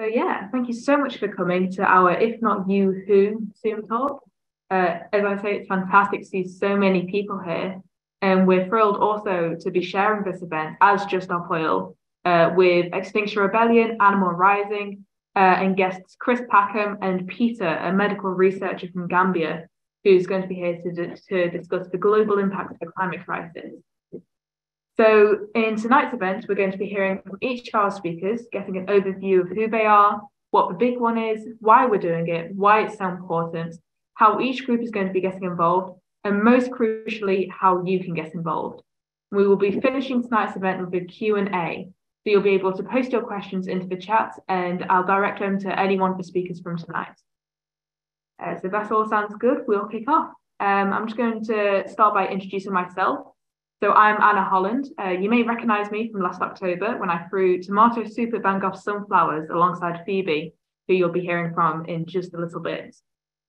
So yeah, thank you so much for coming to our If Not You Who Zoom talk. Uh, as I say, it's fantastic to see so many people here. And we're thrilled also to be sharing this event as Just Stop Oil uh, with Extinction Rebellion, Animal Rising, uh, and guests Chris Packham and Peter, a medical researcher from Gambia, who's going to be here to, to discuss the global impact of the climate crisis. So in tonight's event, we're going to be hearing from each of our speakers, getting an overview of who they are, what the big one is, why we're doing it, why it's so important, how each group is going to be getting involved, and most crucially, how you can get involved. We will be finishing tonight's event with a Q&A. So you'll be able to post your questions into the chat and I'll direct them to any one of the speakers from tonight. Uh, so if that all sounds good, we'll kick off. Um, I'm just going to start by introducing myself. So I'm Anna Holland. Uh, you may recognize me from last October when I threw tomato soup at Van Gogh sunflowers alongside Phoebe, who you'll be hearing from in just a little bit.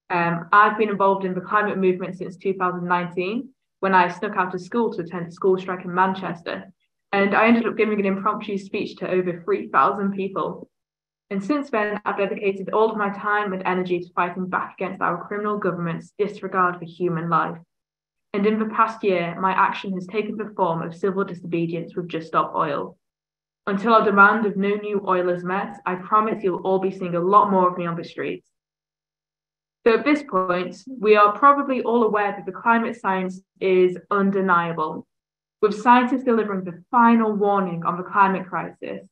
Um, I've been involved in the climate movement since 2019 when I snuck out of school to attend a school strike in Manchester. And I ended up giving an impromptu speech to over 3,000 people. And since then, I've dedicated all of my time and energy to fighting back against our criminal government's disregard for human life. And in the past year, my action has taken the form of civil disobedience with Just Stop Oil. Until our demand of no new oil is met, I promise you'll all be seeing a lot more of me on the streets. So at this point, we are probably all aware that the climate science is undeniable, with scientists delivering the final warning on the climate crisis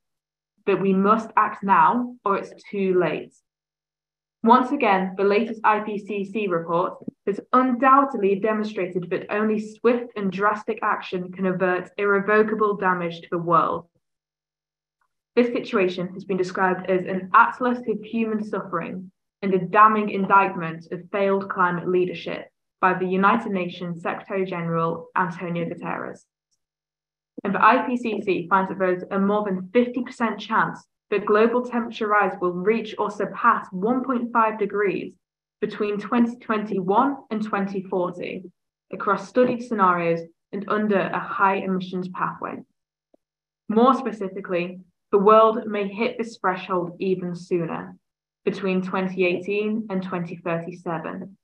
that we must act now or it's too late. Once again, the latest IPCC report has undoubtedly demonstrated that only swift and drastic action can avert irrevocable damage to the world. This situation has been described as an atlas of human suffering and a damning indictment of failed climate leadership by the United Nations Secretary General Antonio Guterres. And the IPCC finds that there is a more than 50% chance that global temperature rise will reach or surpass 1.5 degrees between 2021 and 2040 across studied scenarios and under a high emissions pathway. More specifically, the world may hit this threshold even sooner, between 2018 and 2037.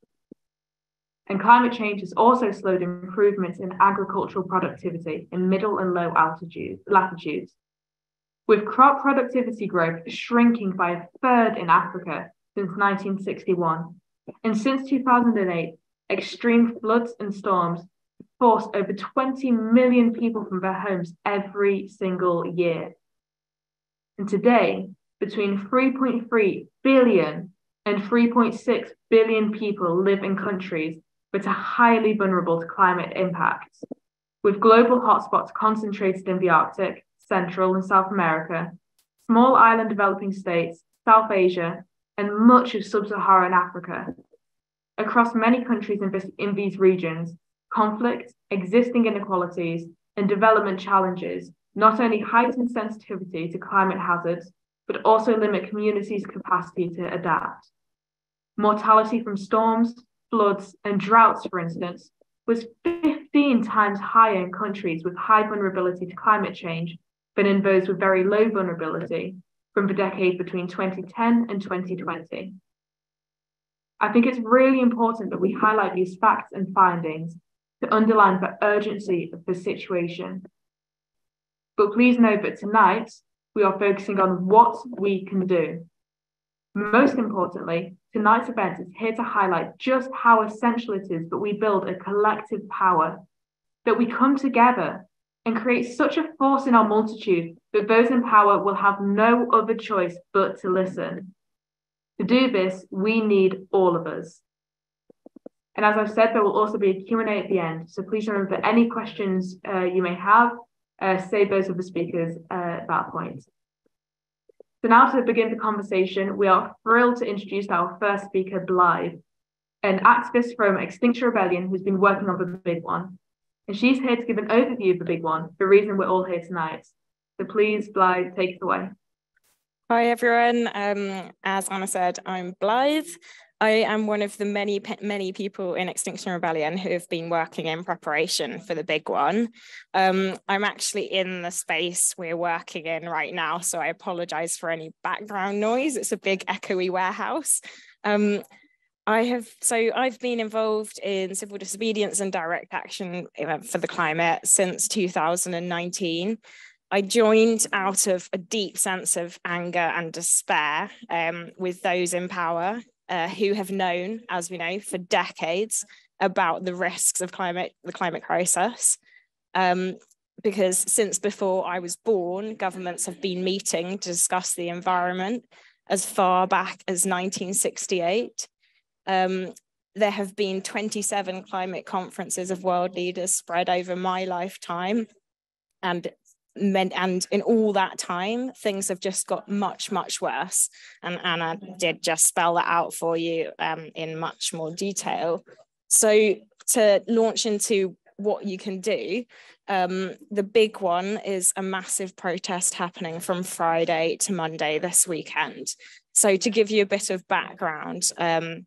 And climate change has also slowed improvements in agricultural productivity in middle and low altitude, latitudes, with crop productivity growth shrinking by a third in Africa since 1961. And since 2008, extreme floods and storms forced over 20 million people from their homes every single year. And today, between 3.3 billion and 3.6 billion people live in countries that are highly vulnerable to climate impacts, with global hotspots concentrated in the Arctic, Central and South America, small island developing states, South Asia, and much of sub Saharan Africa. Across many countries in, this, in these regions, conflict, existing inequalities, and development challenges not only heighten sensitivity to climate hazards, but also limit communities' capacity to adapt. Mortality from storms, floods, and droughts, for instance, was 15 times higher in countries with high vulnerability to climate change than in those with very low vulnerability from the decade between 2010 and 2020. I think it's really important that we highlight these facts and findings to underline the urgency of the situation. But please note that tonight we are focusing on what we can do. Most importantly, tonight's event is here to highlight just how essential it is that we build a collective power, that we come together and create such a force in our multitude that those in power will have no other choice but to listen. To do this, we need all of us. And as I've said, there will also be a Q&A at the end. So please remember any questions uh, you may have, uh, save those of the speakers uh, at that point. So now to begin the conversation, we are thrilled to introduce our first speaker, Blyth, an activist from Extinction Rebellion who's been working on the big one and she's here to give an overview of the big one, the reason we're all here tonight. So please, Blyth, take it away. Hi everyone. Um, as Anna said, I'm Blyth. I am one of the many, many people in Extinction Rebellion who have been working in preparation for the big one. Um, I'm actually in the space we're working in right now, so I apologize for any background noise. It's a big echoey warehouse. Um, I have, so I've been involved in civil disobedience and direct action for the climate since 2019. I joined out of a deep sense of anger and despair um, with those in power uh, who have known, as we know, for decades about the risks of climate, the climate crisis. Um, because since before I was born, governments have been meeting to discuss the environment as far back as 1968. Um, there have been 27 climate conferences of world leaders spread over my lifetime. And and in all that time things have just got much much worse. And anna did just spell that out for you um, in much more detail. So to launch into what you can do um, the big one is a massive protest happening from friday to monday this weekend. So to give you a bit of background um,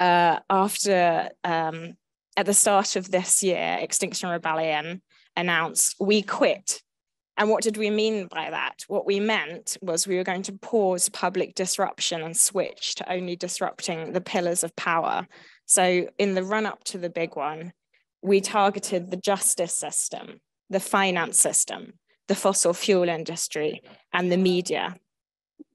uh, after um, at the start of this year extinction rebellion announced we quit. And what did we mean by that? What we meant was we were going to pause public disruption and switch to only disrupting the pillars of power. So, in the run up to the big one, we targeted the justice system, the finance system, the fossil fuel industry, and the media.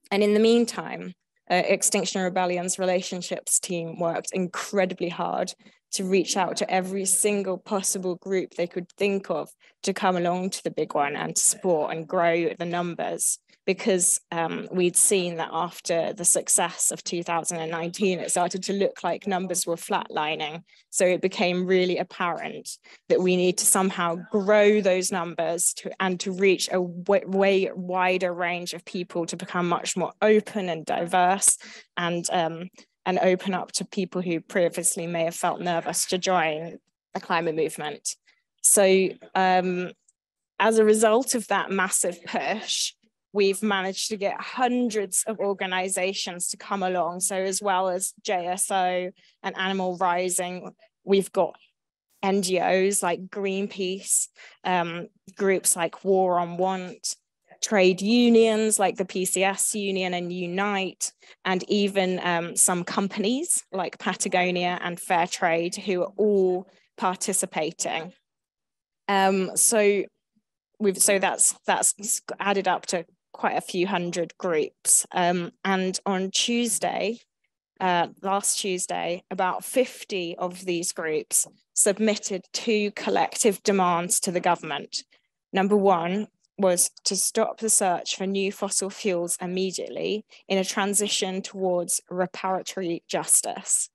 And in the meantime, uh, Extinction Rebellion's relationships team worked incredibly hard to reach out to every single possible group they could think of to come along to the big one and support and grow the numbers because um, we'd seen that after the success of 2019, it started to look like numbers were flatlining. So it became really apparent that we need to somehow grow those numbers to, and to reach a way, wider range of people to become much more open and diverse and um, and open up to people who previously may have felt nervous to join the climate movement. So um, as a result of that massive push, we've managed to get hundreds of organizations to come along. So as well as JSO and Animal Rising, we've got NGOs like Greenpeace, um, groups like War on Want, trade unions like the PCS union and Unite, and even um, some companies like Patagonia and Fairtrade who are all participating. Um, so we've so that's that's added up to quite a few hundred groups. Um, and on Tuesday, uh, last Tuesday, about 50 of these groups submitted two collective demands to the government. Number one was to stop the search for new fossil fuels immediately in a transition towards reparatory justice.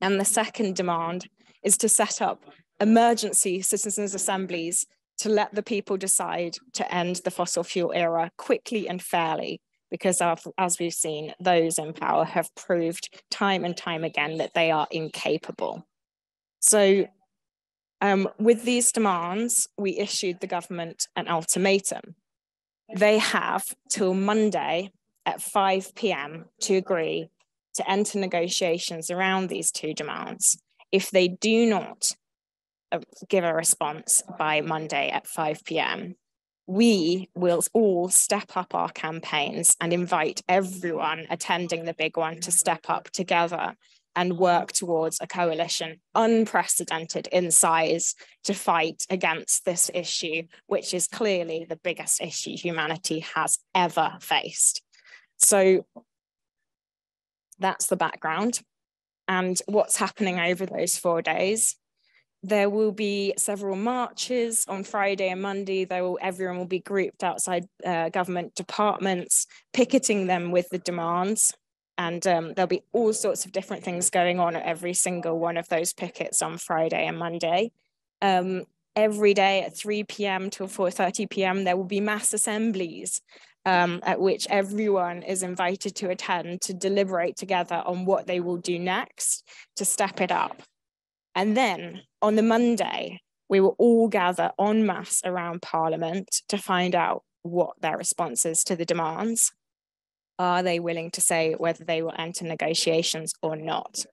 And the second demand is to set up emergency citizens' assemblies to let the people decide to end the fossil fuel era quickly and fairly, because as we've seen, those in power have proved time and time again that they are incapable. So um, with these demands, we issued the government an ultimatum. They have till Monday at 5 p.m. to agree to enter negotiations around these two demands. If they do not give a response by Monday at 5 p.m., we will all step up our campaigns and invite everyone attending the big one to step up together and work towards a coalition unprecedented in size to fight against this issue, which is clearly the biggest issue humanity has ever faced. So that's the background. And what's happening over those four days? There will be several marches on Friday and Monday. There will, everyone will be grouped outside uh, government departments, picketing them with the demands and um, there'll be all sorts of different things going on at every single one of those pickets on Friday and Monday. Um, every day at 3 p.m. till 4:30 p.m. there will be mass assemblies um, at which everyone is invited to attend to deliberate together on what they will do next to step it up. And then on the Monday, we will all gather en masse around Parliament to find out what their responses to the demands. are they willing to say whether they will enter negotiations or not?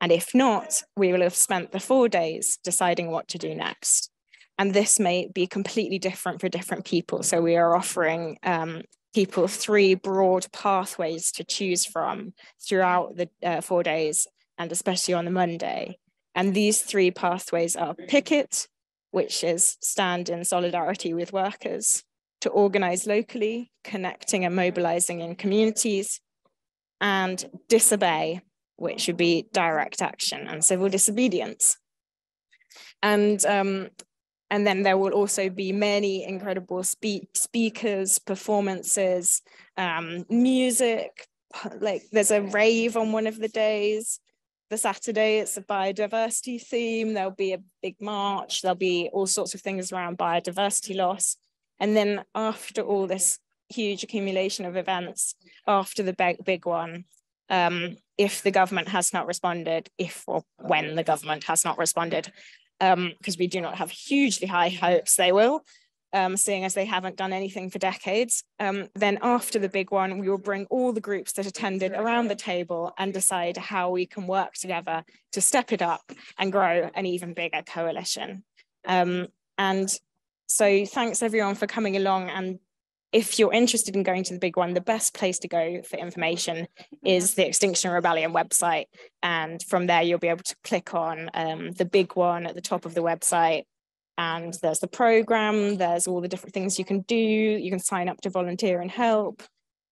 And if not, we will have spent the four days deciding what to do next. And this may be completely different for different people. So we are offering um, people three broad pathways to choose from throughout the uh, four days and especially on the Monday. And these three pathways are picket, which is stand in solidarity with workers, to organize locally, connecting and mobilizing in communities, and disobey, which would be direct action and civil disobedience. And um, and then there will also be many incredible spe- speakers, performances, um, music. Like there's a rave on one of the days. The Saturday, it's a biodiversity theme. There'll be a big march. There'll be all sorts of things around biodiversity loss. And then after all this huge accumulation of events, after the big, big one, um, if the government has not responded, if or when the government has not responded, because um, we do not have hugely high hopes they will, um, seeing as they haven't done anything for decades. Um, then after the big one, we will bring all the groups that attended around the table and decide how we can work together to step it up and grow an even bigger coalition. Um, and so thanks everyone for coming along and if you're interested in going to the big one, the best place to go for information is the Extinction Rebellion website. And from there, you'll be able to click on um, the big one at the top of the website. And there's the program, there's all the different things you can do. You can sign up to volunteer and help.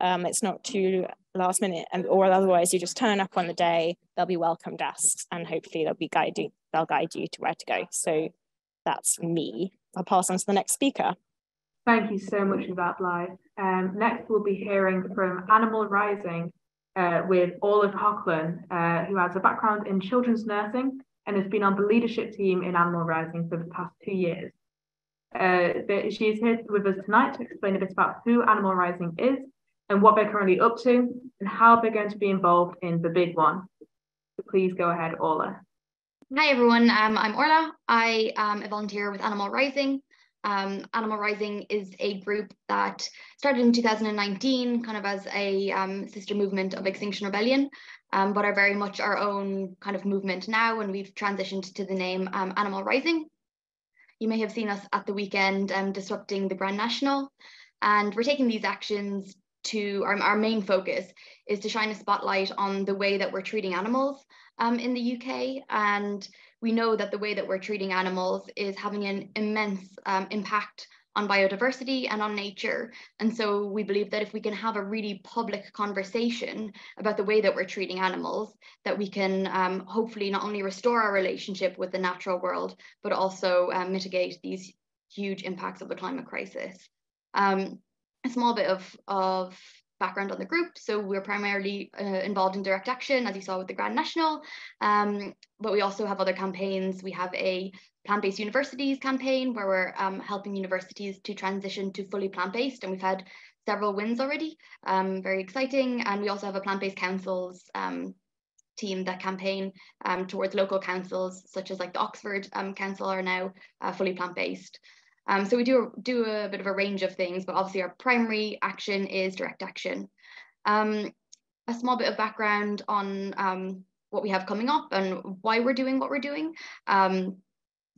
Um, it's not too last minute, and or otherwise you just turn up on the day. There'll be welcome desks, and hopefully they'll be guiding. They'll guide you to where to go. So that's me. I'll pass on to the next speaker. Thank you so much for that, Blyth. Um, next, we'll be hearing from Animal Rising uh, with Orla Coghlan, uh, who has a background in children's nursing and has been on the leadership team in Animal Rising for the past two years. Uh, she is here with us tonight to explain a bit about who Animal Rising is and what they're currently up to and how they're going to be involved in the big one. So please go ahead, Orla. Hi everyone, um, I'm Orla. I am a volunteer with Animal Rising. Um, Animal Rising is a group that started in 2019, kind of as a um, sister movement of Extinction Rebellion, um, but are very much our own kind of movement now, and we've transitioned to the name um, Animal Rising. You may have seen us at the weekend um, disrupting the Grand National, and we're taking these actions to our, our main focus is to shine a spotlight on the way that we're treating animals um, in the UK and we know that the way that we're treating animals is having an immense um, impact on biodiversity and on nature. And so we believe that if we can have a really public conversation about the way that we're treating animals, that we can um, hopefully not only restore our relationship with the natural world, but also um, mitigate these huge impacts of the climate crisis. Um, a small bit of, of background on the group. So we're primarily uh, involved in direct action, as you saw with the Grand National, um, but we also have other campaigns. We have a plant-based universities campaign where we're um, helping universities to transition to fully plant-based, and we've had several wins already, um, very exciting. And we also have a plant-based councils um, team that campaign um, towards local councils, such as like the Oxford um, Council are now uh, fully plant-based. Um, so we do, do a bit of a range of things, but obviously our primary action is direct action. Um, a small bit of background on um, what we have coming up and why we're doing what we're doing. Um,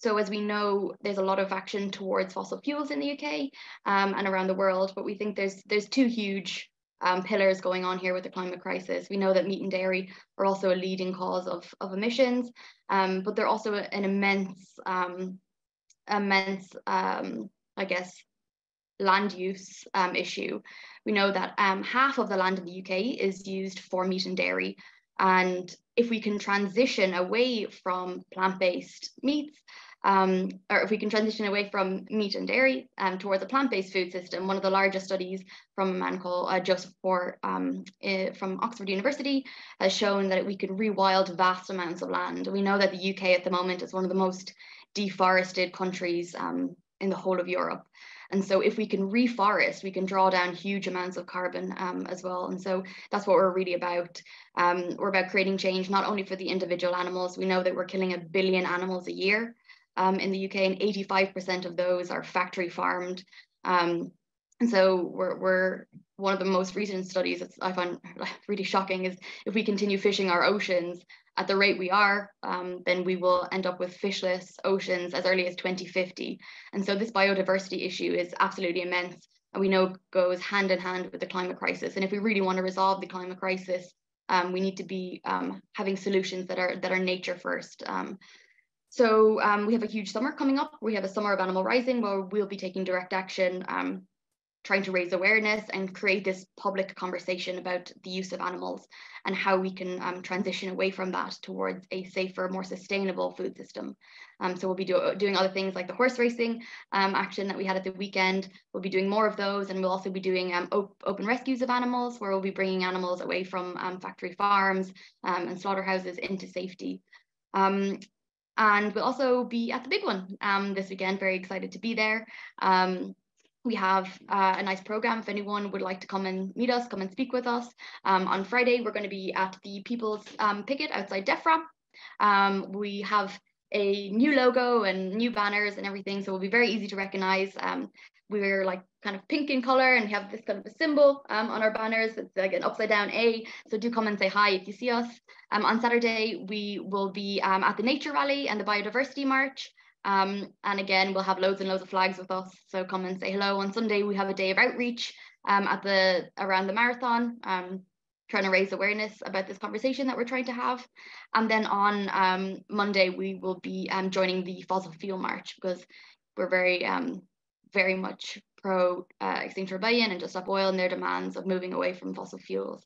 so as we know, there's a lot of action towards fossil fuels in the UK um, and around the world, but we think there's there's two huge um, pillars going on here with the climate crisis. We know that meat and dairy are also a leading cause of, of emissions, um, but they're also an immense um, immense, um, I guess, land use um, issue. We know that um, half of the land in the UK is used for meat and dairy. And if we can transition away from plant-based meats, um, or if we can transition away from meat and dairy um, towards a plant-based food system, one of the largest studies from a man called uh, Joseph Poore um, uh, from Oxford University has shown that we could rewild vast amounts of land. We know that the UK at the moment is one of the most deforested countries um, in the whole of Europe. And so if we can reforest, we can draw down huge amounts of carbon um, as well. And so that's what we're really about. Um, we're about creating change, not only for the individual animals. We know that we're killing a billion animals a year um, in the UK and 85% of those are factory farmed. Um, And so we're, we're one of the most recent studies that I find really shocking is if we continue fishing our oceans at the rate we are, um, then we will end up with fishless oceans as early as 2050. And so this biodiversity issue is absolutely immense and we know goes hand in hand with the climate crisis. And if we really want to resolve the climate crisis, um, we need to be um, having solutions that are that are nature first. Um, so um, we have a huge summer coming up. We have a summer of animal rising where we'll be taking direct action um, trying to raise awareness and create this public conversation about the use of animals and how we can um, transition away from that towards a safer, more sustainable food system. Um, so we'll be do doing other things like the horse racing um, action that we had at the weekend. We'll be doing more of those and we'll also be doing um, op open rescues of animals where we'll be bringing animals away from um, factory farms um, and slaughterhouses into safety. and we'll also be at the big one this weekend, very excited to be there. Um, we have uh, a nice program. If anyone would like to come and meet us, come and speak with us. Um, on Friday, we're going to be at the People's um, Picket outside DEFRA. Um, we have a new logo and new banners and everything, so it'll be very easy to recognize. Um, we're like kind of pink in color and we have this kind of a symbol um, on our banners. It's like an upside down A. So do come and say hi if you see us. Um, on Saturday, we will be at the Nature Rally and the Biodiversity March. Um, and again, we'll have loads and loads of flags with us. So come and say hello. On Sunday, we have a day of outreach um, at the around the marathon, um, trying to raise awareness about this conversation that we're trying to have. And then on um, Monday, we will be um, joining the fossil fuel march because we're very, um, very much pro uh, Extinction Rebellion and Just Stop Oil and their demands of moving away from fossil fuels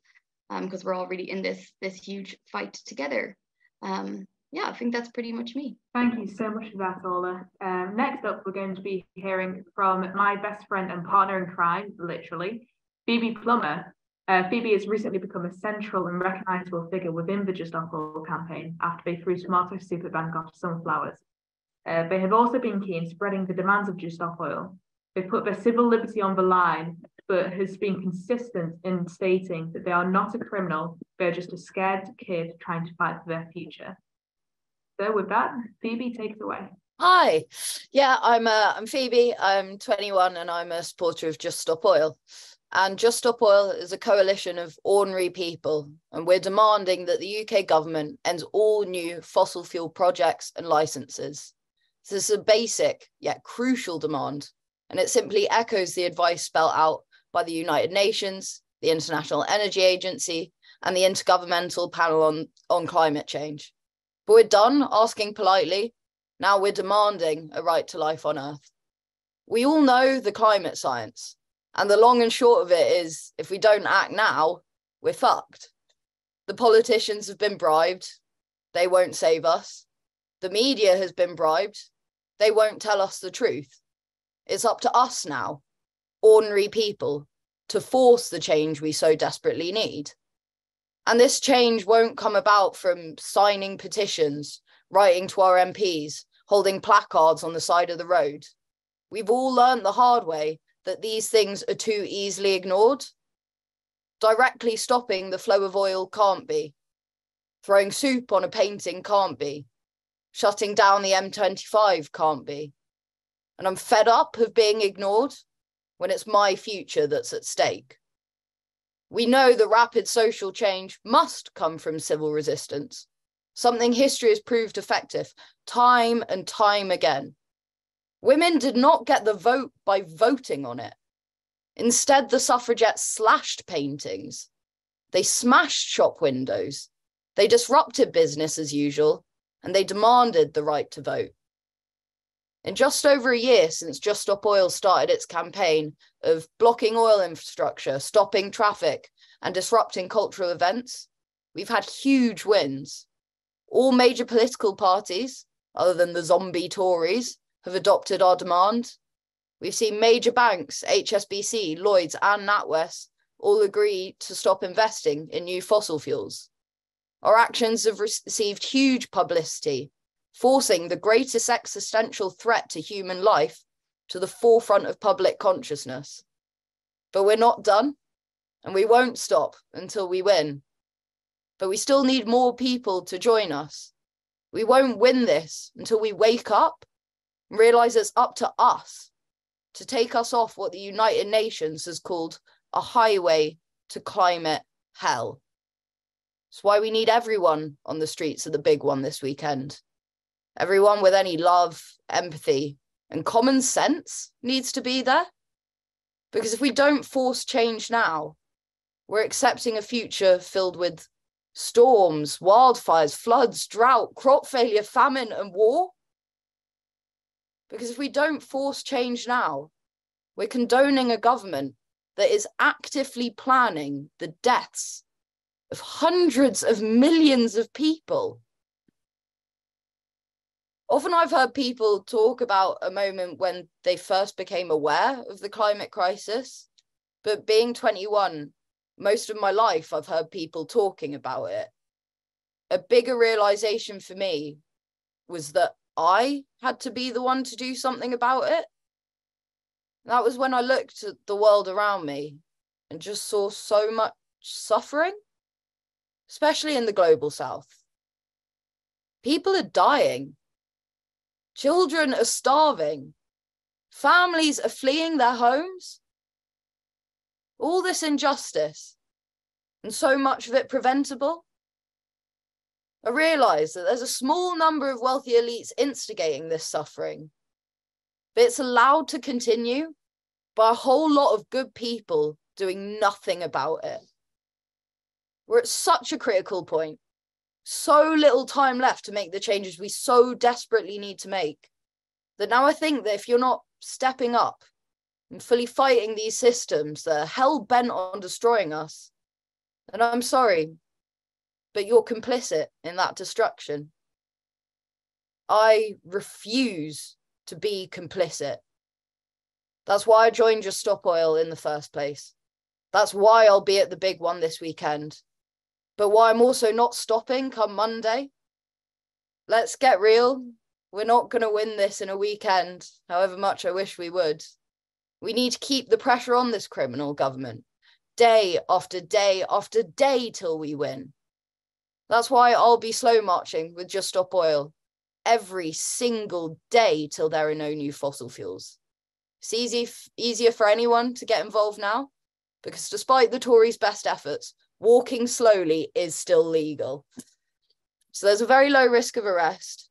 because we're all really in this this huge fight together. Um, yeah, I think that's pretty much me. Thank you so much for that, Orla. Um, next up, we're going to be hearing from my best friend and partner in crime, literally, Phoebe Plummer. Uh, Phoebe has recently become a central and recognisable figure within the Just Oil campaign after they threw tomato soup at Van Gogh sunflowers. Uh, they have also been key in spreading the demands of Just Stop Oil. They've put their civil liberty on the line, but has been consistent in stating that they are not a criminal, they're just a scared kid trying to fight for their future. So with that, Phoebe, take it away. Hi, yeah, I'm uh, I'm Phoebe. I'm 21 and I'm a supporter of Just Stop Oil. And Just Stop Oil is a coalition of ordinary people, and we're demanding that the UK government ends all new fossil fuel projects and licenses. This is a basic yet crucial demand, and it simply echoes the advice spelled out by the United Nations, the International Energy Agency, and the Intergovernmental Panel on, on Climate Change. But we're done asking politely. Now we're demanding a right to life on Earth. We all know the climate science, and the long and short of it is if we don't act now, we're fucked. The politicians have been bribed, they won't save us. The media has been bribed, they won't tell us the truth. It's up to us now, ordinary people, to force the change we so desperately need. And this change won't come about from signing petitions, writing to our MPs, holding placards on the side of the road. We've all learned the hard way that these things are too easily ignored. Directly stopping the flow of oil can't be. Throwing soup on a painting can't be. Shutting down the M25 can't be. And I'm fed up of being ignored when it's my future that's at stake. We know the rapid social change must come from civil resistance, something history has proved effective time and time again. Women did not get the vote by voting on it. Instead, the suffragettes slashed paintings. They smashed shop windows. They disrupted business as usual, and they demanded the right to vote. In just over a year since Just Stop Oil started its campaign of blocking oil infrastructure, stopping traffic, and disrupting cultural events, we've had huge wins. All major political parties, other than the zombie Tories, have adopted our demand. We've seen major banks, HSBC, Lloyds, and NatWest, all agree to stop investing in new fossil fuels. Our actions have received huge publicity forcing the greatest existential threat to human life to the forefront of public consciousness. But we're not done, and we won't stop until we win. But we still need more people to join us. We won't win this until we wake up and realize it's up to us, to take us off what the United Nations has called a highway to climate hell. It's why we need everyone on the streets of the big one this weekend. Everyone with any love, empathy, and common sense needs to be there. Because if we don't force change now, we're accepting a future filled with storms, wildfires, floods, drought, crop failure, famine, and war. Because if we don't force change now, we're condoning a government that is actively planning the deaths of hundreds of millions of people. Often I've heard people talk about a moment when they first became aware of the climate crisis, but being 21, most of my life I've heard people talking about it. A bigger realization for me was that I had to be the one to do something about it. That was when I looked at the world around me and just saw so much suffering, especially in the global south. People are dying, children are starving, families are fleeing their homes. All this injustice, and so much of it preventable. I realise that there's a small number of wealthy elites instigating this suffering, but it's allowed to continue by a whole lot of good people doing nothing about it. We're at such a critical point, so little time left to make the changes we so desperately need to make, that now I think that if you're not stepping up and fully fighting these systems that are hell bent on destroying us, then I'm sorry, but you're complicit in that destruction. I refuse to be complicit. That's why I joined Just Stop Oil in the first place. That's why I'll be at the big one this weekend. But why I'm also not stopping come Monday. Let's get real. We're not going to win this in a weekend, however much I wish we would. We need to keep the pressure on this criminal government day after day after day till we win. That's why I'll be slow marching with Just Stop Oil every single day till there are no new fossil fuels. It's easy, easier for anyone to get involved now because despite the Tories' best efforts, walking slowly is still legal. So there's a very low risk of arrest.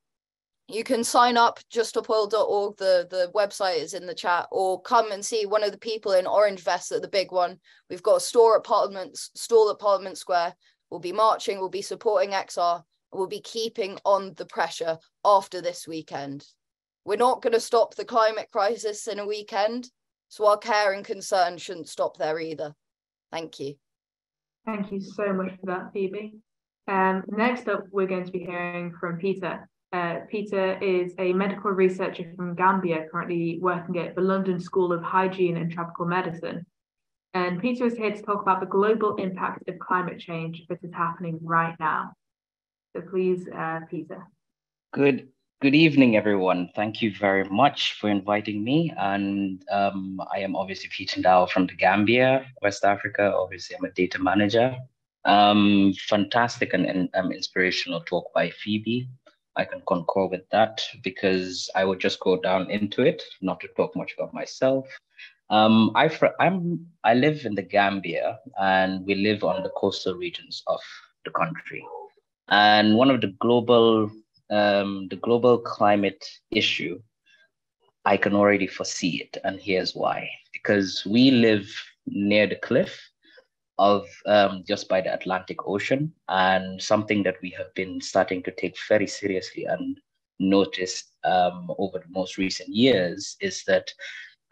You can sign up juststopoil.org, the, the website is in the chat, or come and see one of the people in orange vests at the big one. We've got a store at Parliament, stall at Parliament Square We'll be marching, we'll be supporting XR, we'll be keeping on the pressure after this weekend. We're not going to stop the climate crisis in a weekend, so our care and concern shouldn't stop there either. Thank you. Thank you so much for that, Phoebe. Um, next up, we're going to be hearing from Peter. Uh, Peter is a medical researcher from Gambia, currently working at the London School of Hygiene and Tropical Medicine. And Peter is here to talk about the global impact of climate change that is happening right now. So please, uh, Peter. Good Good evening, everyone. Thank you very much for inviting me. And um, I am obviously Peter Ndow from the Gambia, West Africa. Obviously, I'm a data manager. Um, fantastic and, and um, inspirational talk by Phoebe. I can concur with that because I would just go down into it, not to talk much about myself. Um, I, I'm, I live in the Gambia and we live on the coastal regions of the country. And one of the global, um, the global climate issue, I can already foresee it. And here's why. Because we live near the cliff of um, just by the Atlantic Ocean, and something that we have been starting to take very seriously and noticed um, over the most recent years is that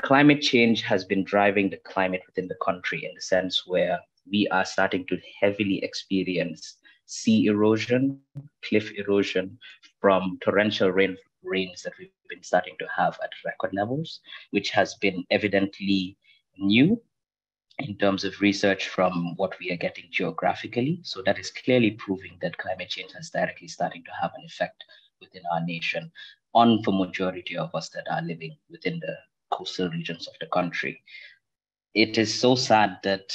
climate change has been driving the climate within the country in the sense where we are starting to heavily experience sea erosion, cliff erosion from torrential rain, rains that we've been starting to have at record levels, which has been evidently new in terms of research from what we are getting geographically. So that is clearly proving that climate change has directly starting to have an effect within our nation on the majority of us that are living within the coastal regions of the country. It is so sad that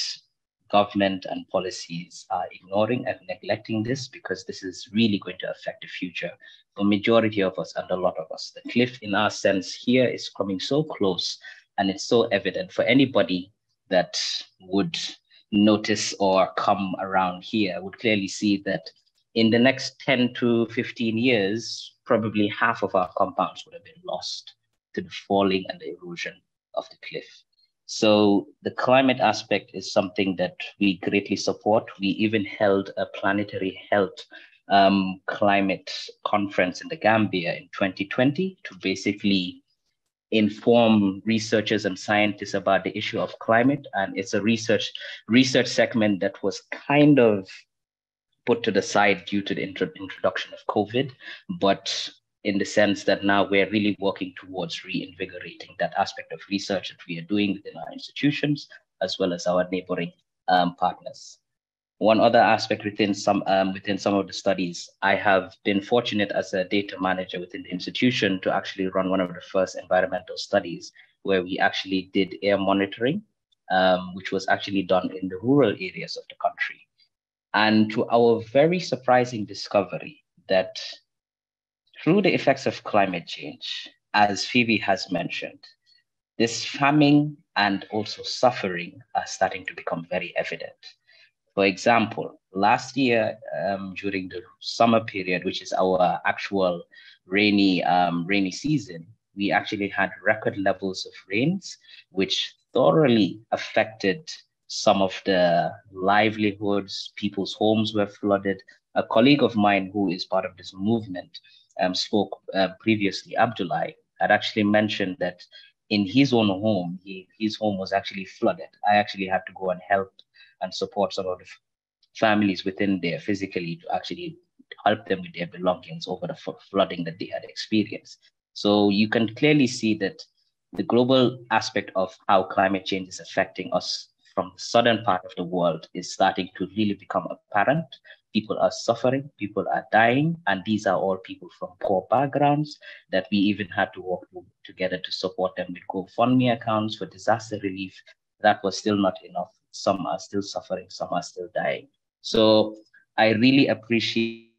government and policies are ignoring and neglecting this because this is really going to affect the future for majority of us and a lot of us. The cliff in our sense here is coming so close And it's so evident for anybody that would notice or come around here would clearly see that in the next 10 to 15 years, probably half of our compounds would have been lost to the falling and the erosion of the cliff. So the climate aspect is something that we greatly support. We even held a planetary health um, climate conference in the Gambia in 2020 to basically inform researchers and scientists about the issue of climate. And it's a research research segment that was kind of put to the side due to the intro- introduction of COVID, but in the sense that now we're really working towards reinvigorating that aspect of research that we are doing within our institutions, as well as our neighboring um, partners. One other aspect within some um, within some of the studies, I have been fortunate as a data manager within the institution to actually run one of the first environmental studies where we actually did air monitoring, um, which was actually done in the rural areas of the country. And to our very surprising discovery that through the effects of climate change, as Phoebe has mentioned, this famine and also suffering are starting to become very evident. For example, last year um, during the summer period, which is our actual rainy um, rainy season, we actually had record levels of rains, which thoroughly affected some of the livelihoods. People's homes were flooded. A colleague of mine who is part of this movement um, spoke uh, previously, Abdullah, had actually mentioned that in his own home, he, his home was actually flooded. I actually had to go and help and support some of the families within there physically to actually help them with their belongings over the flooding that they had experienced. So you can clearly see that the global aspect of how climate change is affecting us from the southern part of the world is starting to really become apparent. People are suffering, people are dying, and these are all people from poor backgrounds that we even had to work together to support them with GoFundMe accounts for disaster relief. That was still not enough some are still suffering, some are still dying. So I really appreciate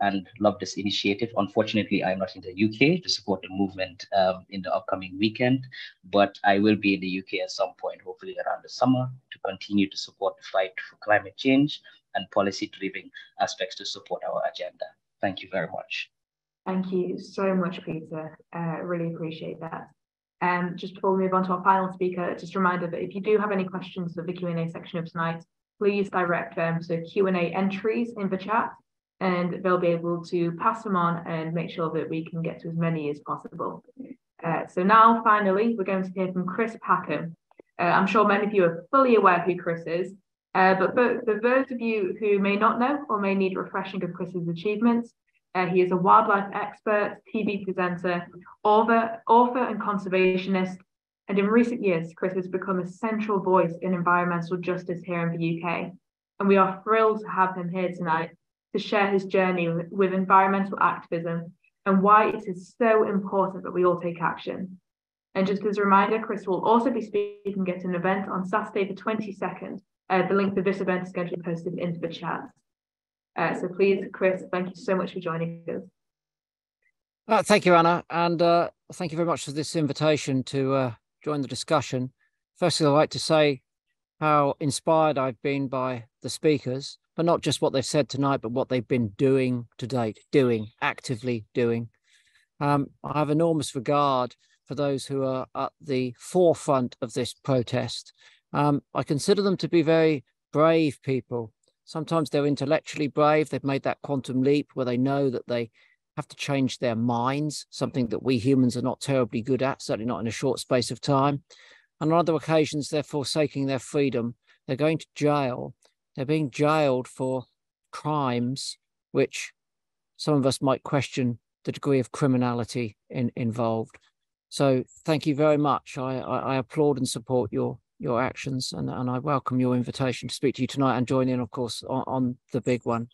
and love this initiative. Unfortunately, I'm not in the UK to support the movement um, in the upcoming weekend, but I will be in the UK at some point, hopefully around the summer, to continue to support the fight for climate change and policy driven aspects to support our agenda. Thank you very much. Thank you so much, Peter. Uh, really appreciate that. Um, just before we move on to our final speaker, just a reminder that if you do have any questions for the Q&A section of tonight, please direct them to Q&A entries in the chat and they'll be able to pass them on and make sure that we can get to as many as possible. Uh, so now, finally, we're going to hear from Chris Packham. Uh, I'm sure many of you are fully aware who Chris is, uh, but for, for those of you who may not know or may need refreshing of Chris's achievements, uh, he is a wildlife expert, TV presenter, author, author and conservationist. And in recent years, Chris has become a central voice in environmental justice here in the UK. And we are thrilled to have him here tonight to share his journey with, with environmental activism and why it is so important that we all take action. And just as a reminder, Chris will also be speaking at an event on Saturday, the 22nd. Uh, the link for this event is going to be posted into the chat. Uh, so please, Chris, thank you so much for joining us. Uh, thank you, Anna, and uh, thank you very much for this invitation to uh, join the discussion. Firstly, I'd like to say how inspired I've been by the speakers, but not just what they've said tonight, but what they've been doing to date, doing, actively doing. Um, I have enormous regard for those who are at the forefront of this protest. Um, I consider them to be very brave people Sometimes they're intellectually brave. They've made that quantum leap where they know that they have to change their minds, something that we humans are not terribly good at, certainly not in a short space of time. And on other occasions, they're forsaking their freedom. They're going to jail. They're being jailed for crimes which some of us might question the degree of criminality in, involved. So thank you very much. I, I, I applaud and support your your actions and, and I welcome your invitation to speak to you tonight and join in, of course, on, on the big one.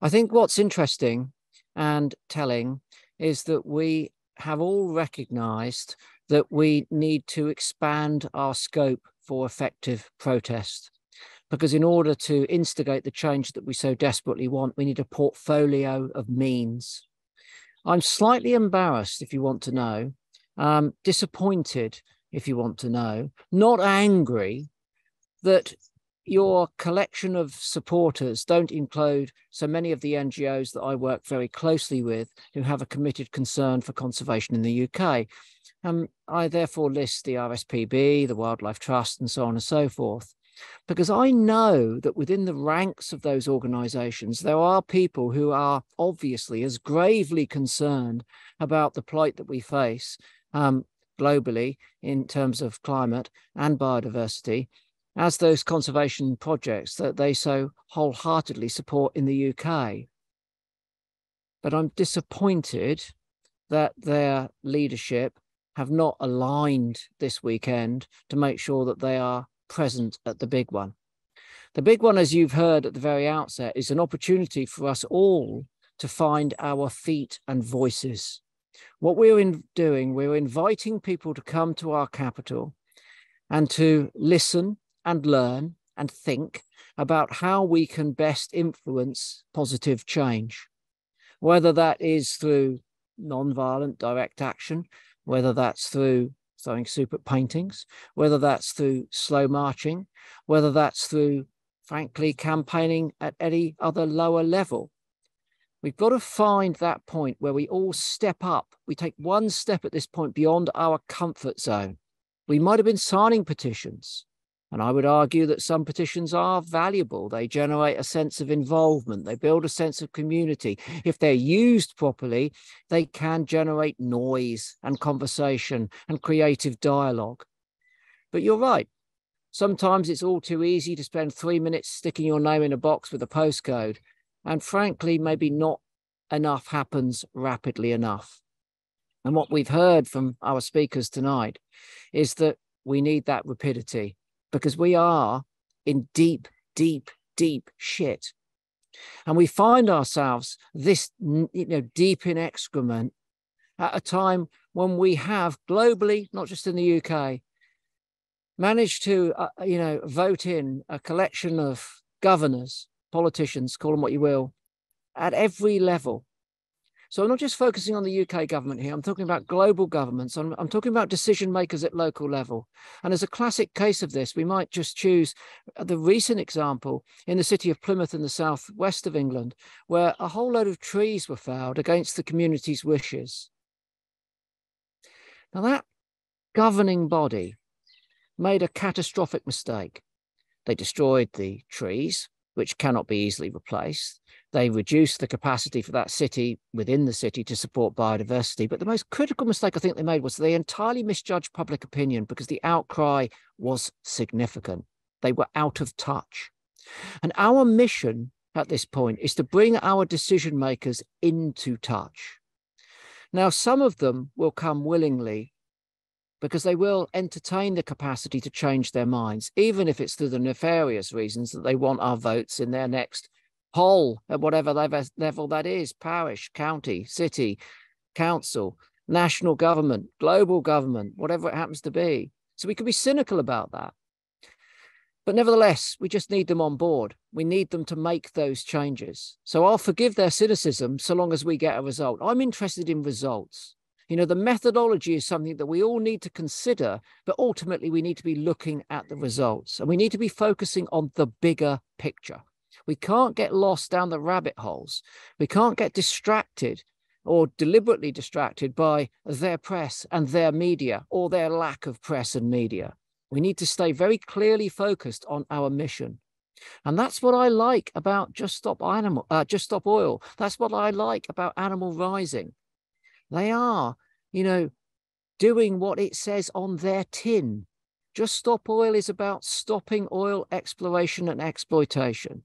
I think what's interesting and telling is that we have all recognized that we need to expand our scope for effective protest. Because in order to instigate the change that we so desperately want, we need a portfolio of means. I'm slightly embarrassed, if you want to know, um, disappointed, if you want to know, not angry that your collection of supporters don't include so many of the NGOs that I work very closely with who have a committed concern for conservation in the UK. Um, I therefore list the RSPB, the Wildlife Trust, and so on and so forth, because I know that within the ranks of those organizations, there are people who are obviously as gravely concerned about the plight that we face um, globally in terms of climate and biodiversity as those conservation projects that they so wholeheartedly support in the UK. But I'm disappointed that their leadership have not aligned this weekend to make sure that they are present at the big one. The big one, as you've heard at the very outset, is an opportunity for us all to find our feet and voices. What we're in doing, we're inviting people to come to our capital and to listen and learn and think about how we can best influence positive change, whether that is through non-violent direct action, whether that's through throwing soup at paintings, whether that's through slow marching, whether that's through, frankly, campaigning at any other lower level. We've got to find that point where we all step up. We take one step at this point beyond our comfort zone. We might have been signing petitions. And I would argue that some petitions are valuable. They generate a sense of involvement, they build a sense of community. If they're used properly, they can generate noise and conversation and creative dialogue. But you're right. Sometimes it's all too easy to spend three minutes sticking your name in a box with a postcode. And frankly, maybe not enough happens rapidly enough. And what we've heard from our speakers tonight is that we need that rapidity because we are in deep, deep, deep shit. And we find ourselves this, you know, deep in excrement at a time when we have globally, not just in the UK, managed to, uh, you know, vote in a collection of governors, politicians, call them what you will, at every level so I'm not just focusing on the UK government here. I'm talking about global governments. I'm, I'm, talking about decision makers at local level. And as a classic case of this, we might just choose uh, the recent example in the city of Plymouth in the southwest of England, where a whole load of trees were felled against the community's wishes. Now that governing body made a catastrophic mistake. They destroyed the trees, which cannot be easily replaced. They reduced the capacity for that city within the city to support biodiversity. But the most critical mistake I think they made was they entirely misjudged public opinion because the outcry was significant. They were out of touch. And our mission at this point is to bring our decision makers into touch. Now, some of them will come willingly because they will entertain the capacity to change their minds, even if it's through the nefarious reasons that they want our votes in their next poll at whatever level that is parish, county, city, council, national government, global government, whatever it happens to be. So we could be cynical about that. But nevertheless, we just need them on board. We need them to make those changes. So I'll forgive their cynicism so long as we get a result. I'm interested in results. You know, the methodology is something that we all need to consider, but ultimately we need to be looking at the results and we need to be focusing on the bigger picture. We can't get lost down the rabbit holes. We can't get distracted or deliberately distracted by their press and their media or their lack of press and media. We need to stay very clearly focused on our mission. And that's what I like about Just Stop Animal, uh, Just Stop Oil. That's what I like about Animal Rising. They are, you know, doing what it says on their tin. Just Stop Oil is about stopping oil exploration and exploitation.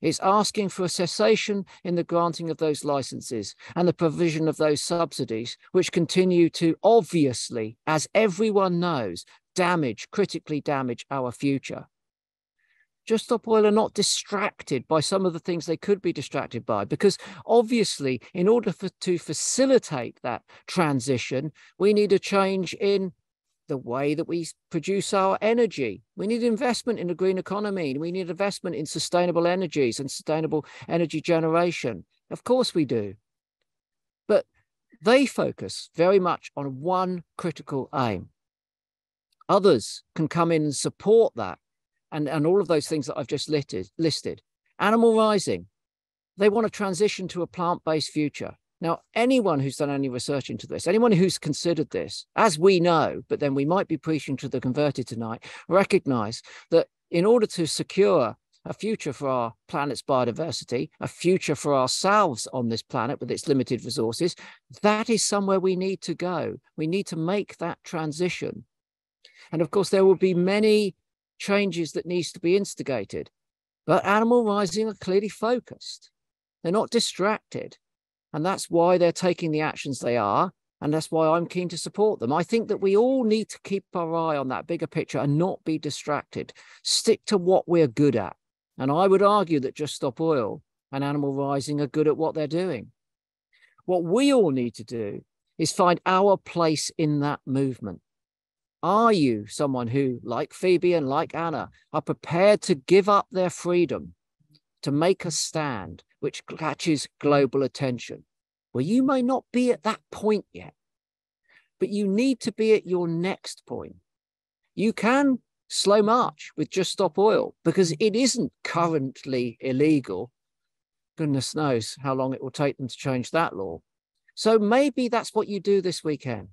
It's asking for a cessation in the granting of those licenses and the provision of those subsidies, which continue to obviously, as everyone knows, damage, critically damage our future. Just Stop Oil are not distracted by some of the things they could be distracted by, because obviously, in order for, to facilitate that transition, we need a change in the way that we produce our energy. We need investment in a green economy. We need investment in sustainable energies and sustainable energy generation. Of course, we do. But They focus very much on one critical aim. Others can come in and support that and, and all of those things that I've just listed, listed. Animal Rising, they want to transition to a plant-based future. Now, anyone who's done any research into this, anyone who's considered this, as we know, but then we might be preaching to the converted tonight, recognize that in order to secure a future for our planet's biodiversity, a future for ourselves on this planet with its limited resources, that is somewhere we need to go. We need to make that transition. And of course, there will be many changes that needs to be instigated, but Animal Rising are clearly focused. They're not distracted. And that's why they're taking the actions they are. And that's why I'm keen to support them. I think that we all need to keep our eye on that bigger picture and not be distracted. Stick to what we're good at. And I would argue that Just Stop Oil and Animal Rising are good at what they're doing. What we all need to do is find our place in that movement. Are you someone who, like Phoebe and like Anna, are prepared to give up their freedom to make a stand which catches global attention? Well, you may not be at that point yet, but you need to be at your next point. You can slow march with Just Stop Oil because it isn't currently illegal. Goodness knows how long it will take them to change that law. So maybe that's what you do this weekend.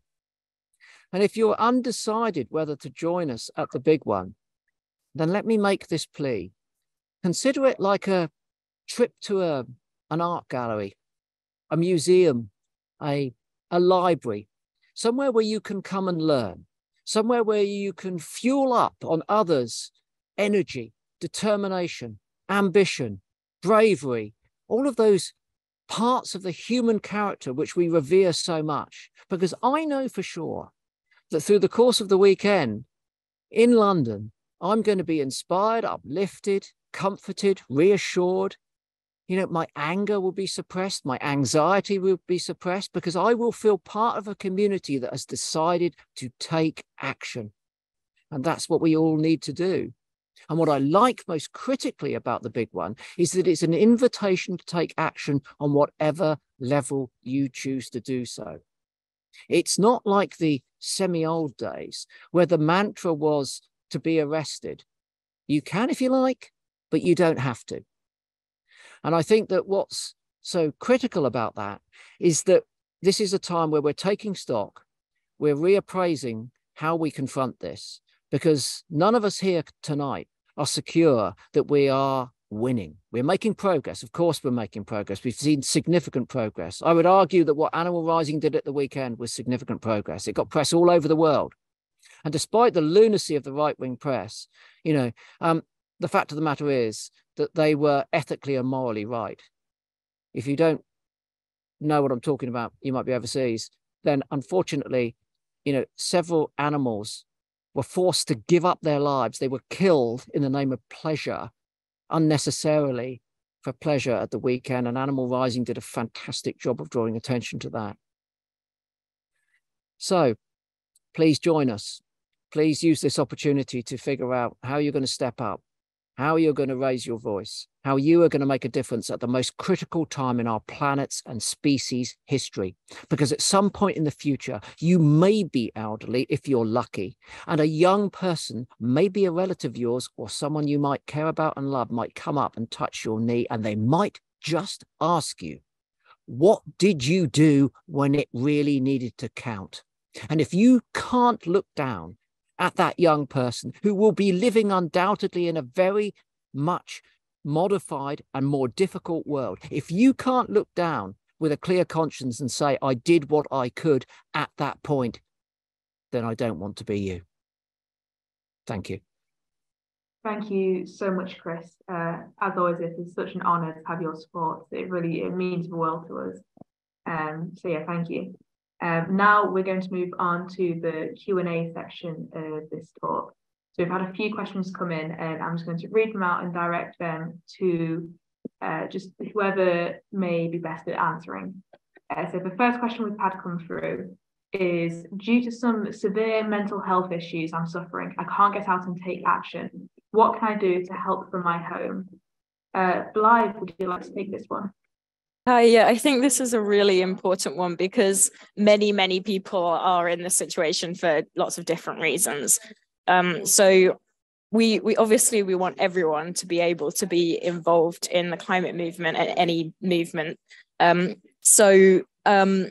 And if you're undecided whether to join us at the big one, then let me make this plea. Consider it like a trip to a, an art gallery, a museum, a, a library, somewhere where you can come and learn somewhere where you can fuel up on others' energy, determination, ambition, bravery, all of those parts of the human character which we revere so much. Because I know for sure that through the course of the weekend in London, I'm going to be inspired, uplifted, comforted, reassured, you know, my anger will be suppressed, my anxiety will be suppressed because I will feel part of a community that has decided to take action. And that's what we all need to do. And what I like most critically about the big one is that it's an invitation to take action on whatever level you choose to do so. It's not like the semi old days where the mantra was to be arrested. You can if you like, but you don't have to. And I think that what's so critical about that is that this is a time where we're taking stock, we're reappraising how we confront this, because none of us here tonight are secure that we are winning. We're making progress. Of course, we're making progress. We've seen significant progress. I would argue that what Animal Rising did at the weekend was significant progress. It got press all over the world. And despite the lunacy of the right wing press, you know, um, the fact of the matter is that they were ethically and morally right. If you don't know what I'm talking about, you might be overseas, then unfortunately, you know, several animals were forced to give up their lives. They were killed in the name of pleasure unnecessarily for pleasure at the weekend. And Animal Rising did a fantastic job of drawing attention to that. So please join us. Please use this opportunity to figure out how you're going to step up how you're going to raise your voice, how you are going to make a difference at the most critical time in our planet's and species history. Because at some point in the future, you may be elderly if you're lucky, and a young person, maybe a relative of yours or someone you might care about and love, might come up and touch your knee, and they might just ask you, What did you do when it really needed to count? And if you can't look down at that young person who will be living undoubtedly in a very much modified and more difficult world. If you can't look down with a clear conscience and say, I did what I could at that point, then I don't want to be you. Thank you. Thank you so much, Chris. Uh, as always, it is such an honour to have your support. It really it means the world to us. Um, so yeah, thank you. Um, now we're going to move on to the Q&A section of this talk. So we've had a few questions come in and I'm just going to read them out and direct them to uh, just whoever may be best at answering. Uh, so the first question we've had come through is due to some severe mental health issues I'm suffering, I can't get out and take action. What can I do to help from my home? Uh, Blyth, would you like to take this one? Hi, yeah, I think this is a really important one because many, many people are in this situation for lots of different reasons. Um, so we we obviously we want everyone to be able to be involved in the climate movement and any movement. Um, so um,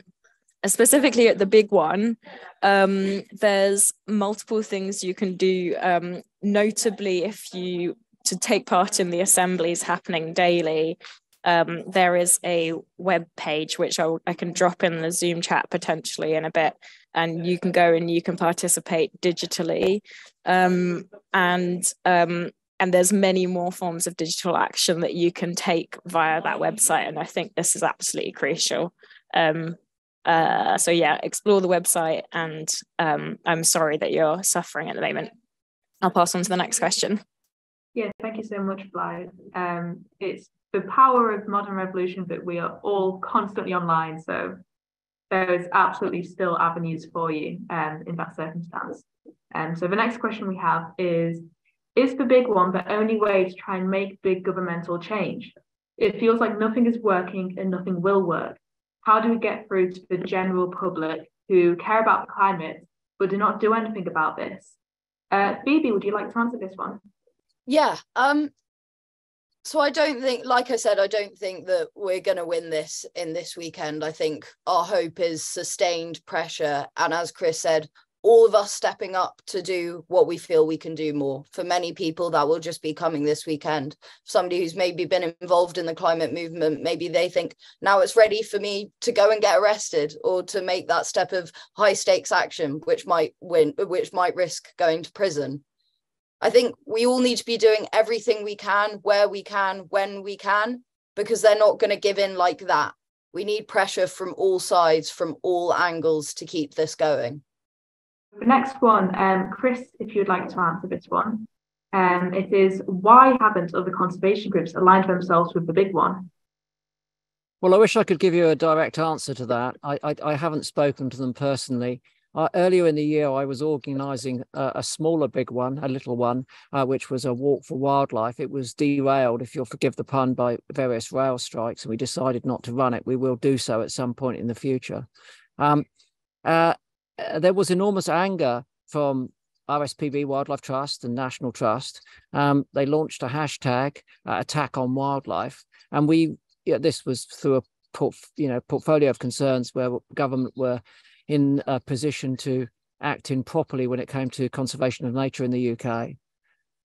specifically at the big one, um, there's multiple things you can do. Um, notably, if you to take part in the assemblies happening daily, um, there is a web page which I'll, i can drop in the Zoom chat potentially in a bit, and you can go and you can participate digitally. Um, and um, and there's many more forms of digital action that you can take via that website, and I think this is absolutely crucial. Um, uh, so yeah, explore the website, and um, I'm sorry that you're suffering at the moment. I'll pass on to the next question. Yeah, thank you so much, Blyth. Um, it's the power of modern revolution that we are all constantly online. So there is absolutely still avenues for you um, in that circumstance. And um, so the next question we have is, is the big one the only way to try and make big governmental change? It feels like nothing is working and nothing will work. How do we get through to the general public who care about the climate but do not do anything about this? Uh, Phoebe, would you like to answer this one? Yeah, um, so I don't think, like I said, I don't think that we're going to win this in this weekend. I think our hope is sustained pressure. And as Chris said, all of us stepping up to do what we feel we can do more. For many people, that will just be coming this weekend. Somebody who's maybe been involved in the climate movement, maybe they think now it's ready for me to go and get arrested or to make that step of high stakes action, which might win, which might risk going to prison. I think we all need to be doing everything we can, where we can, when we can, because they're not going to give in like that. We need pressure from all sides, from all angles to keep this going. The next one, um, Chris, if you'd like to answer this one, um, it is why haven't other conservation groups aligned themselves with the big one? Well, I wish I could give you a direct answer to that. I, I, I haven't spoken to them personally. Uh, earlier in the year, I was organising a, a, smaller big one, a little one, uh, which was a walk for wildlife. It was derailed, if you'll forgive the pun, by various rail strikes, and we decided not to run it. We will do so at some point in the future. Um, uh, uh there was enormous anger from RSPB Wildlife Trust and National Trust. Um, they launched a hashtag uh, attack on wildlife, and we yeah, this was through a port, you know portfolio of concerns where government were in a position to act in properly when it came to conservation of nature in the UK.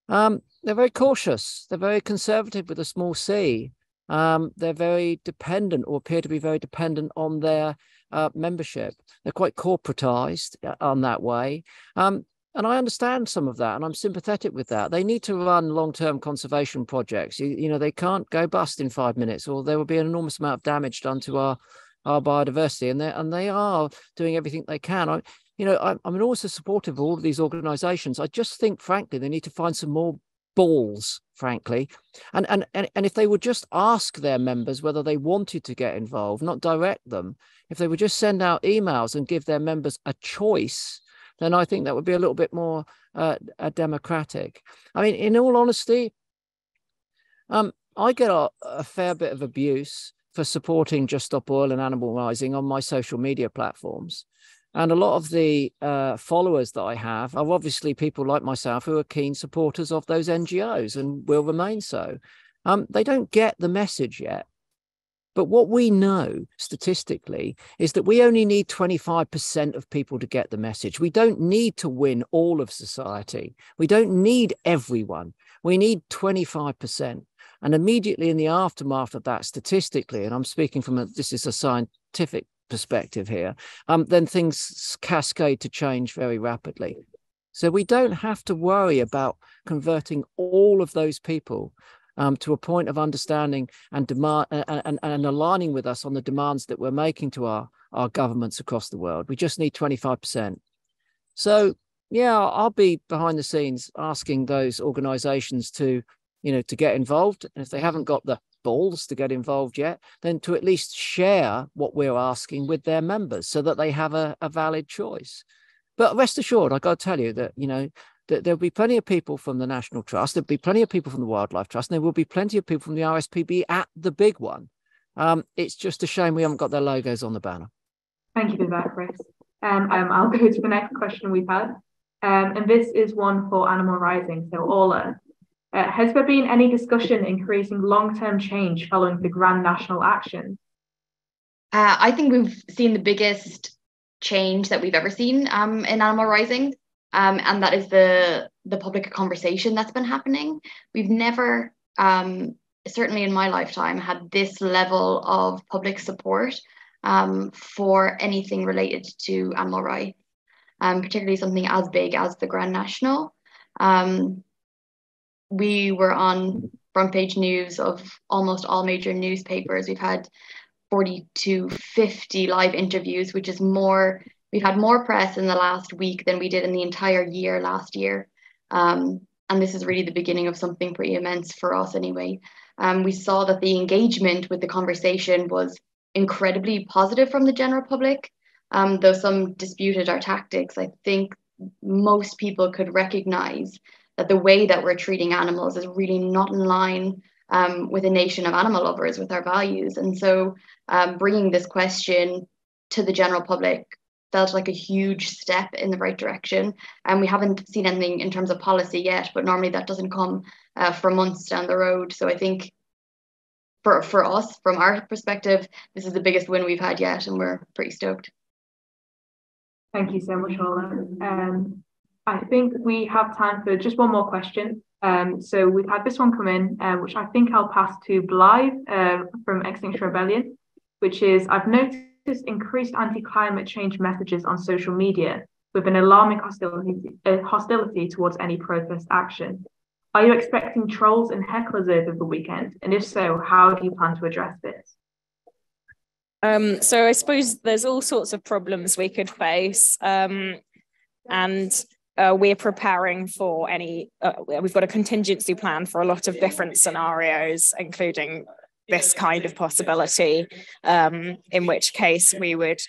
Um, they're very cautious. They're very conservative with a small c. Um, they're very dependent or appear to be very dependent on their uh, membership. They're quite corporatized uh, on that way. Um, and I understand some of that and I'm sympathetic with that. They need to run long-term conservation projects. You, you know, they can't go bust in five minutes or there will be an enormous amount of damage done to our our biodiversity, and they and they are doing everything they can. I, you know, I, I'm also supportive of all of these organisations. I just think, frankly, they need to find some more balls, frankly, and and and and if they would just ask their members whether they wanted to get involved, not direct them. If they would just send out emails and give their members a choice, then I think that would be a little bit more uh, democratic. I mean, in all honesty, um, I get a, a fair bit of abuse for supporting Just Stop Oil and Animal Rising on my social media platforms. And a lot of the uh, followers that I have are obviously people like myself who are keen supporters of those NGOs and will remain so. Um, they don't get the message yet. But what we know statistically is that we only need 25% of people to get the message. We don't need to win all of society. We don't need everyone. We need 25%. And immediately in the aftermath of that, statistically, and I'm speaking from a, this is a scientific perspective here, um, then things cascade to change very rapidly. So we don't have to worry about converting all of those people um, to a point of understanding and demand and, and, and aligning with us on the demands that we're making to our, our governments across the world. We just need 25%. So yeah, I'll be behind the scenes asking those organizations to you know, to get involved. And if they haven't got the balls to get involved yet, then to at least share what we're asking with their members so that they have a, a valid choice. But rest assured, I got to tell you that, you know, that there'll be plenty of people from the National Trust, there'll be plenty of people from the Wildlife Trust, and there will be plenty of people from the RSPB at the big one. Um, it's just a shame we haven't got their logos on the banner. Thank you for that, Chris. Um, um, I'll go to the next question we've had. Um, and this is one for Animal Rising. So, Orla, uh, has there been any discussion in creating long term change following the Grand National Action? Uh, I think we've seen the biggest change that we've ever seen um, in Animal Rising, um, and that is the the public conversation that's been happening. We've never, um, certainly in my lifetime, had this level of public support um, for anything related to animal rights, um, particularly something as big as the Grand National. Um, we were on front page news of almost all major newspapers. We've had 40 to 50 live interviews, which is more, we've had more press in the last week than we did in the entire year last year. Um, and this is really the beginning of something pretty immense for us anyway. Um, we saw that the engagement with the conversation was incredibly positive from the general public. Um, though some disputed our tactics, I think most people could recognize that the way that we're treating animals is really not in line um, with a nation of animal lovers, with our values. And so um, bringing this question to the general public felt like a huge step in the right direction. And we haven't seen anything in terms of policy yet, but normally that doesn't come uh, for months down the road. So I think for, for us, from our perspective, this is the biggest win we've had yet, and we're pretty stoked. Thank you so much, Orla. Um, I think we have time for just one more question. Um, so we've had this one come in, uh, which I think I'll pass to Blyth uh, from Extinction Rebellion, which is I've noticed increased anti-climate change messages on social media with an alarming hostility, uh, hostility towards any protest action. Are you expecting trolls and hecklers over the weekend? And if so, how do you plan to address this? Um, so I suppose there's all sorts of problems we could face. Um, and uh, we're preparing for any, uh, we've got a contingency plan for a lot of different scenarios, including this kind of possibility, um, in which case we would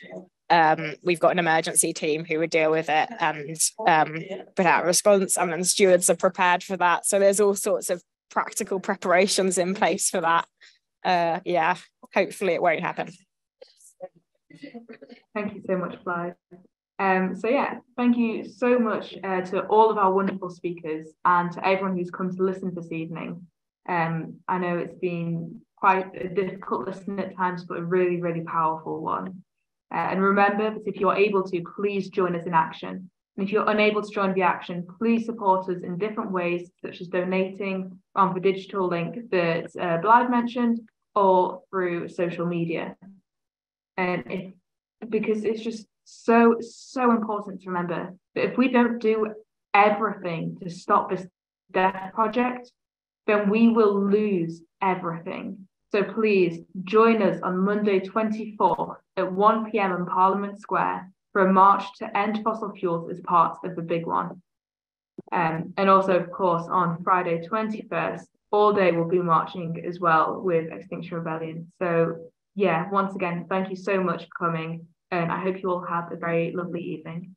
um, we've got an emergency team who would deal with it and um, put out a response, and then stewards are prepared for that. So there's all sorts of practical preparations in place for that. Uh, yeah, hopefully it won't happen. Thank you so much, Blyth. Um, so yeah, thank you so much uh, to all of our wonderful speakers and to everyone who's come to listen this evening. Um, I know it's been quite a difficult listen at times, but a really, really powerful one. Uh, and remember that if you're able to, please join us in action. And if you're unable to join the action, please support us in different ways, such as donating on the digital link that uh, Blyth mentioned, or through social media. And if, because it's just so, so important to remember that if we don't do everything to stop this death project, then we will lose everything. So please join us on Monday 24th at 1 pm in Parliament Square for a march to end fossil fuels as part of the big one. Um, and also, of course, on Friday 21st, all day we'll be marching as well with Extinction Rebellion. So, yeah, once again, thank you so much for coming. And I hope you all have a very lovely evening.